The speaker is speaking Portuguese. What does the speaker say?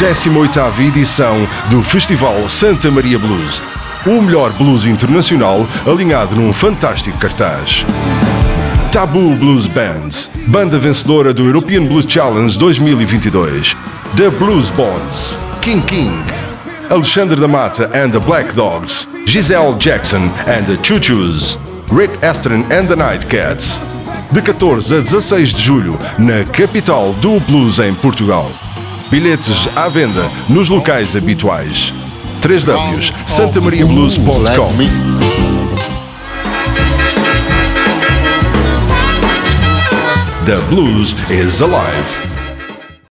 18ª edição do Festival Santa Maria Blues. O melhor blues internacional alinhado num fantástico cartaz. Tabu Blues Band, banda vencedora do European Blues Challenge 2022. The Blues Bonds, King King, Alexandre da Mata and the Black Dogs, Giselle Jackson and the Choo Choos, Rick Astron and the Nightcats. De 14 a 16 de julho, na capital do blues em Portugal. Bilhetes à venda nos locais habituais. 3W santamariablues.com The blues is alive.